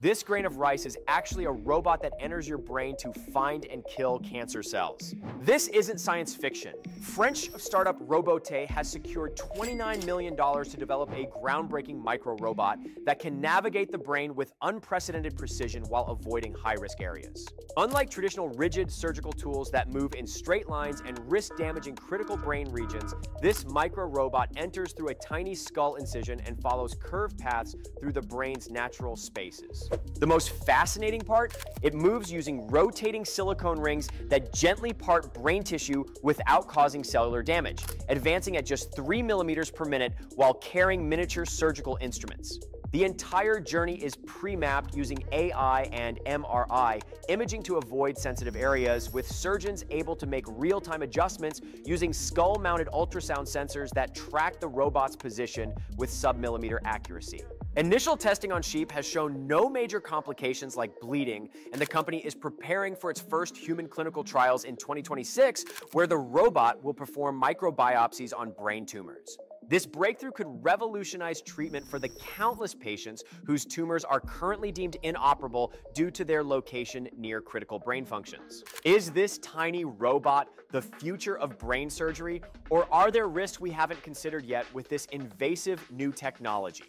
This grain of rice is actually a robot that enters your brain to find and kill cancer cells. This isn't science fiction. French startup Robeauté has secured $29 million to develop a groundbreaking micro robot that can navigate the brain with unprecedented precision while avoiding high risk areas. Unlike traditional rigid surgical tools that move in straight lines and risk damaging critical brain regions, this micro robot enters through a tiny skull incision and follows curved paths through the brain's natural spaces. The most fascinating part, it moves using rotating silicone rings that gently part brain tissue without causing cellular damage, advancing at just 3 millimeters per minute while carrying miniature surgical instruments. The entire journey is pre-mapped using AI and MRI imaging to avoid sensitive areas, with surgeons able to make real-time adjustments using skull-mounted ultrasound sensors that track the robot's position with sub-millimeter accuracy. Initial testing on sheep has shown no major complications like bleeding, and the company is preparing for its first human clinical trials in 2026, where the robot will perform microbiopsies on brain tumors. This breakthrough could revolutionize treatment for the countless patients whose tumors are currently deemed inoperable due to their location near critical brain functions. Is this tiny robot the future of brain surgery, or are there risks we haven't considered yet with this invasive new technology?